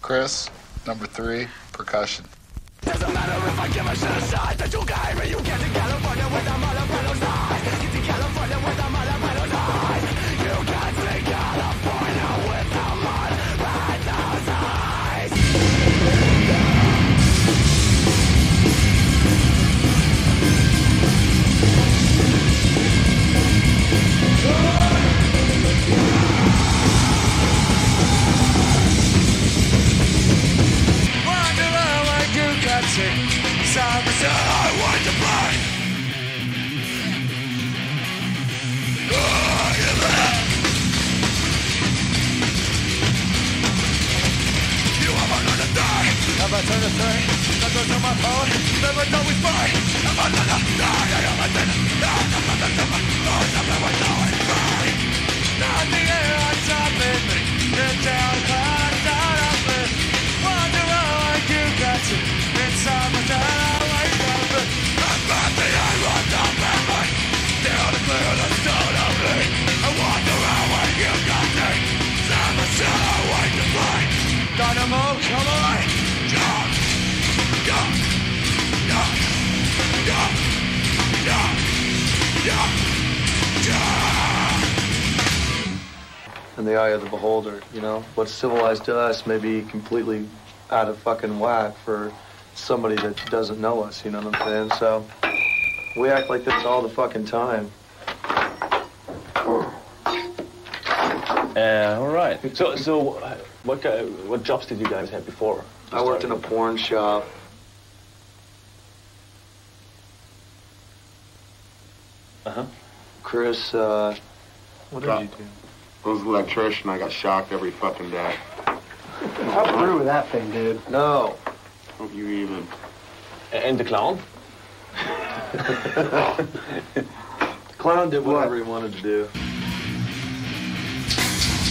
Chris, number three, percussion. I turn the thing That goes on my power. Never know it's mine I'm not gonna die I am a dead I'm not gonna die I'm not gonna die Not the air I'm stopping me Get down in the eye of the beholder, you know? What's civilized to us may be completely out of fucking whack for somebody that doesn't know us, you know what I'm saying? So we act like this all the fucking time. Uh, all right. So, so uh, what uh, what jobs did you guys have before? I worked in a porn shop. Uh-huh. Chris, uh, what did you do? I was an electrician. I got shocked every fucking day. How through with that thing, dude? No. Don't you even. And the clown? Clown did whatever he wanted to do.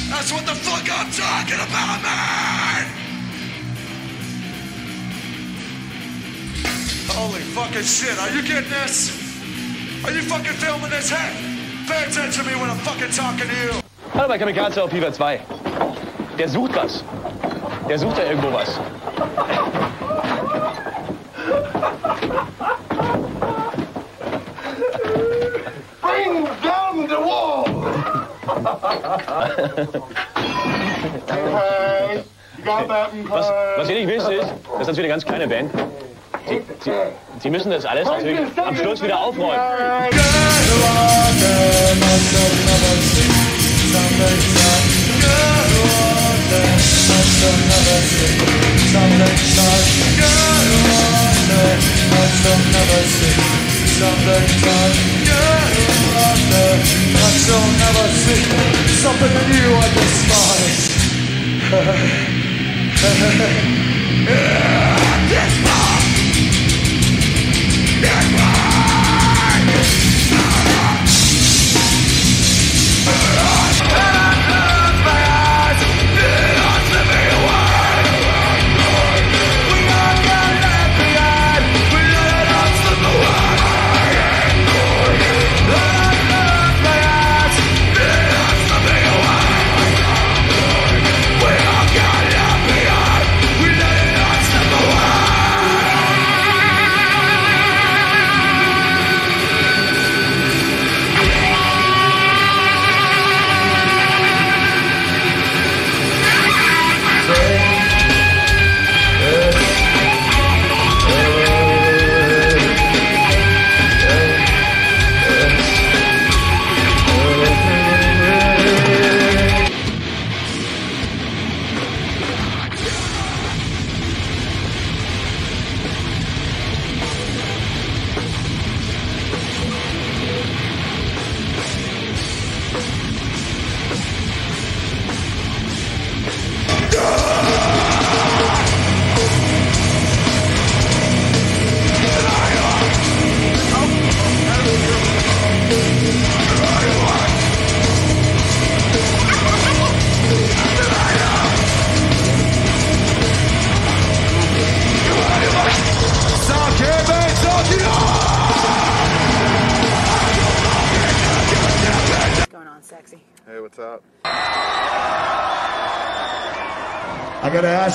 That's what the fuck I'm talking about, man! Holy fucking shit, are you getting this? Are you fucking filming this? Hey, pay attention to me when I'm fucking talking to you. Hallo bei Kamikaze auf Fever 2. Der sucht was. Der sucht ja irgendwo was. Bring down the wall! Hey, you got that in Was, was ihr nicht wisst ist, das ist natürlich eine ganz kleine Band. Sie, sie, sie müssen das alles natürlich am Schluss wieder aufräumen. Something in I despise. We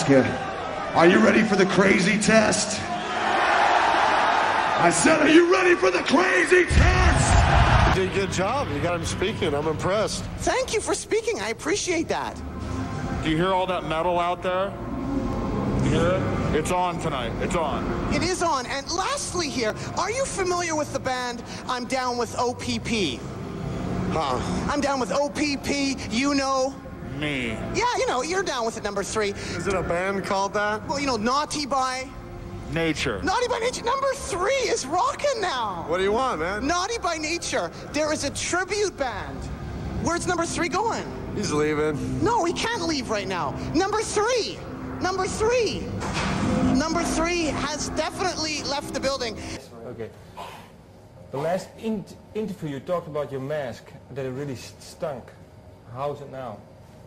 ask you, are you ready for the crazy test? I said, are you ready for the crazy test? You did a good job. You got him speaking. I'm impressed. Thank you for speaking. I appreciate that. Do you hear all that metal out there? You hear it? It's on tonight. It's on. It is on. And lastly, here, are you familiar with the band I'm Down with OPP? Huh. I'm down with OPP, you know. Me. Yeah, you know, you're down with it, number three. Is it a band called that? Well, you know, Naughty by. Nature. Naughty by Nature, number three is rocking now. What do you want, man? Naughty by Nature, there is a tribute band. Where's number three going? He's leaving. No, he can't leave right now. Number three. Number three. Number three has definitely left the building. Okay. The last in- interview you talked about your mask that it really stunk. How's it now?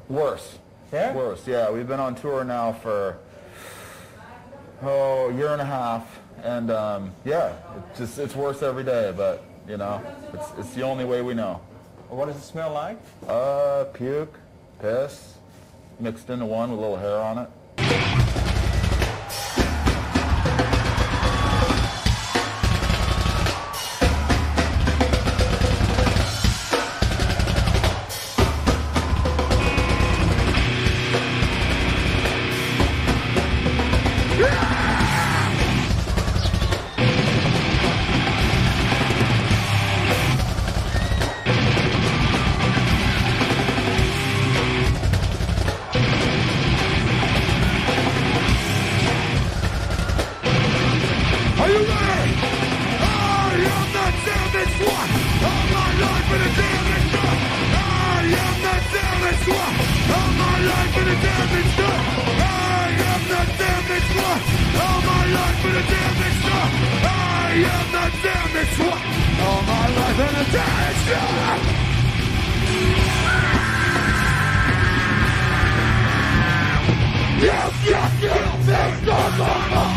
Worse. Yeah? Worse, yeah. We've been on tour now for, oh, a year and a half. And, um, yeah, it just, it's worse every day, but, you know, it's, it's the only way we know. What does it smell like? Uh, puke, piss, mixed into one with a little hair on it. Are you ready? I am the damaged one. All my life in a damaged one. I am the damaged one. All my life in a damaged one. I am the damaged one. All my life in a damaged one. I am the damaged one. All my life in a damaged in you. Yes, yes,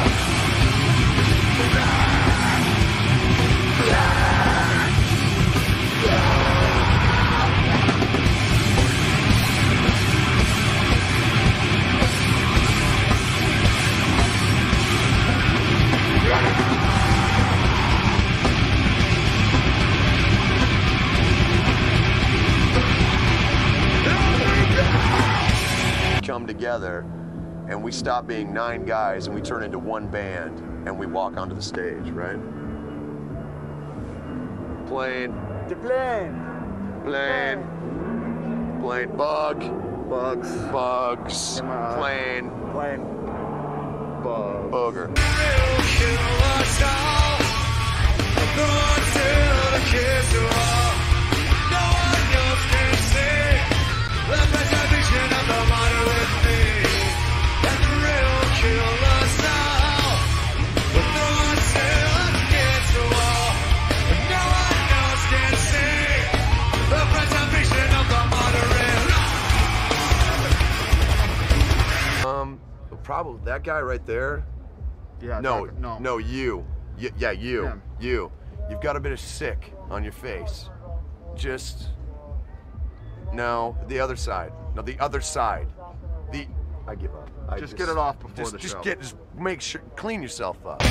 stop being nine guys and we turn into one band and we walk onto the stage, right? Plane. The plane. Plane. Plane. Bug. Bugs. Bugs. Plane. Plane. Bug. Booger. Probably that guy right there. Yeah. No, no. no, you. Y- yeah, you. Him. You. You've got a bit of sick on your face. Just. No, the other side. No, the other side. The. I give up. I Just get it off before just, the just show. get. Just make sure. Clean yourself up.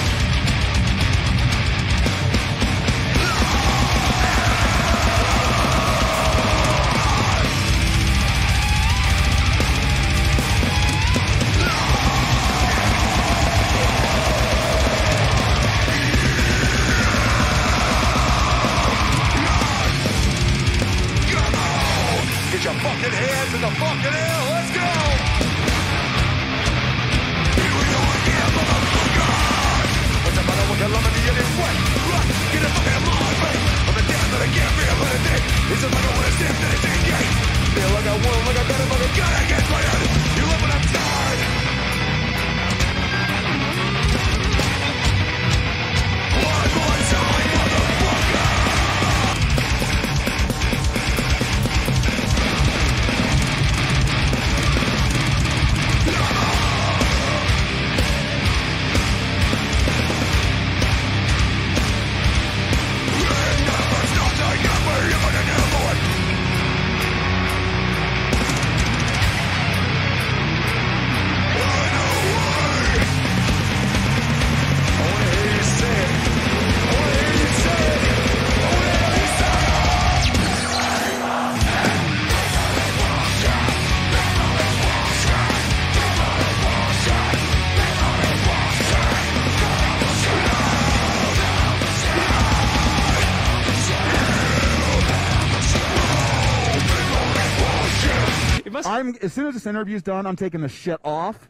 As soon as this interview's done, I'm taking the shit off.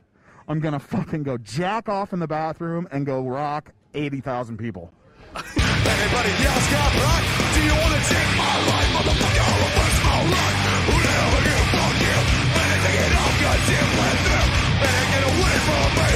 I'm gonna fucking go jack off in the bathroom and go rock eighty thousand people. Anybody else got rock? Do you wanna take my life, motherfucker, or a personal life? Who the hell are you? Fuck you. Better take it off, goddamn let them. Better get away from me.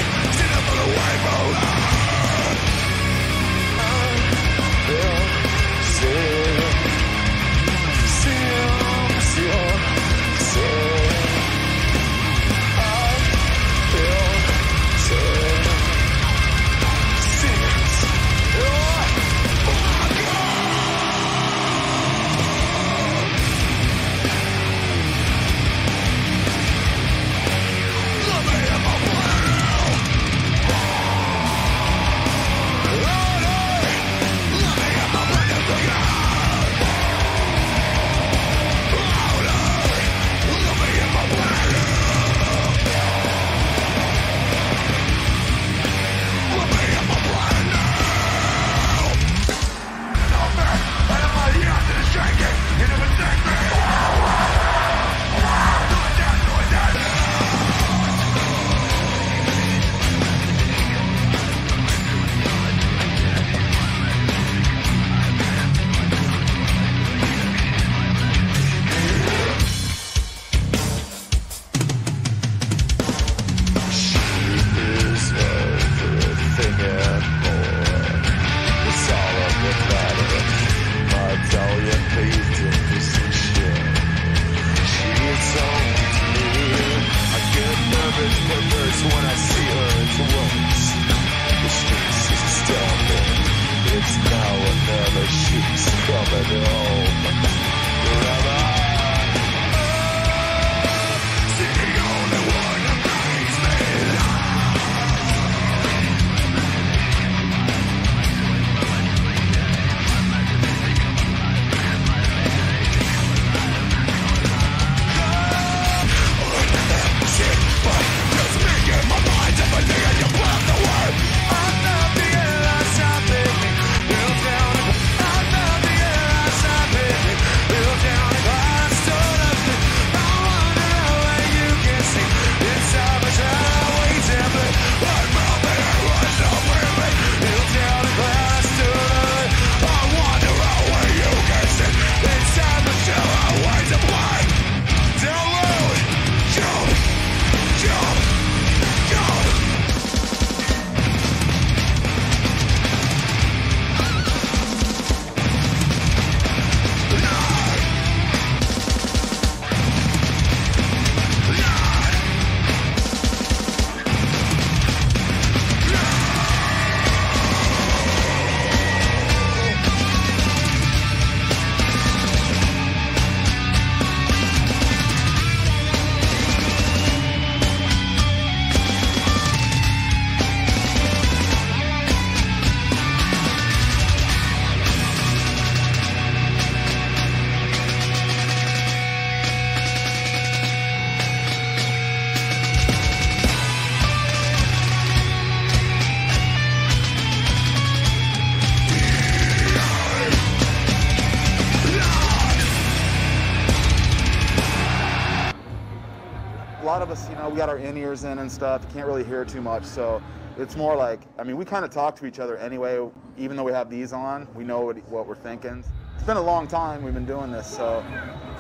We got our in ears in and stuff. You can't really hear too much, so it's more like, I mean, we kind of talk to each other anyway. Even though we have these on, we know what, what we're thinking. It's been a long time we've been doing this, so.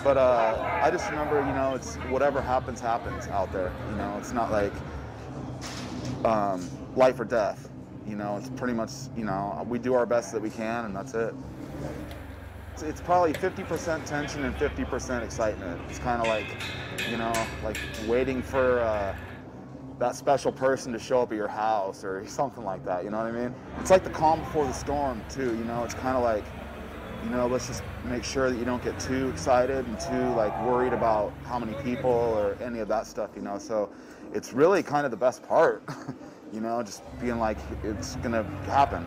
But uh, I just remember, you know, it's whatever happens, happens out there. You know, it's not like um, life or death. You know, it's pretty much, you know, we do our best that we can, and that's it. It's, probably 50% tension and 50% excitement. It's kind of like, you know, like waiting for uh, that special person to show up at your house or something like that. You know what I mean? It's like the calm before the storm too. You know, it's kind of like, you know, let's just make sure that you don't get too excited and too like worried about how many people or any of that stuff. You know, so it's really kind of the best part. you know, just being like it's gonna happen.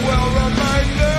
It will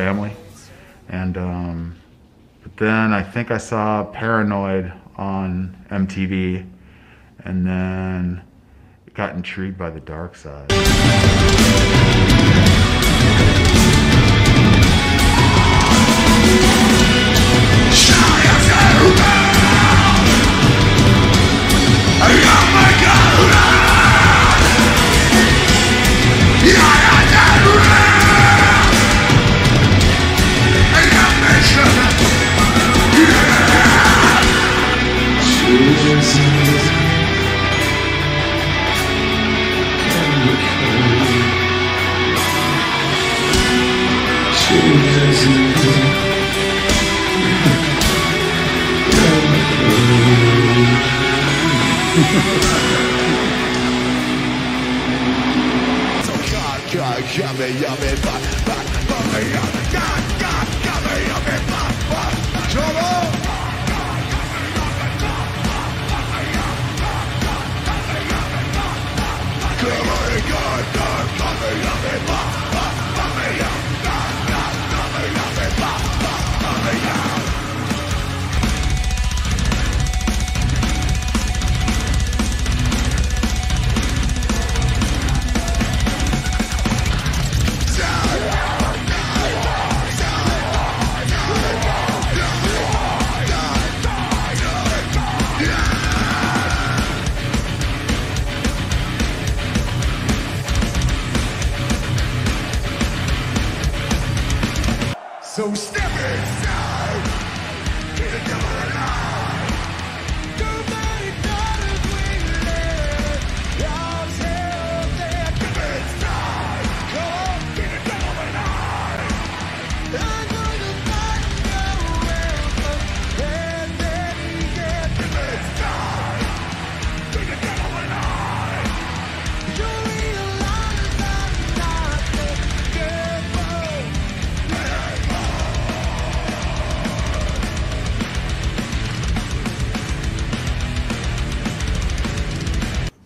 family, and um, but then I think I saw Paranoid on MTV, and then got intrigued by the dark side. So God, got yummy, but, but, but yummy,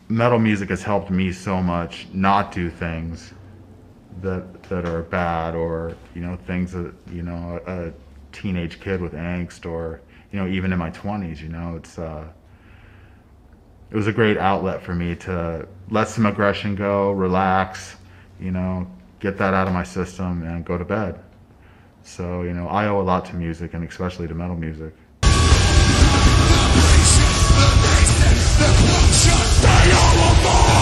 metal music has helped me so much not do things that that are bad or you know things that you know a, a teenage kid with angst or you know even in my 20s you know it's uh it was a great outlet for me to let some aggression go relax you know get that out of my system and go to bed. So you know i owe a lot to music and especially to metal music Just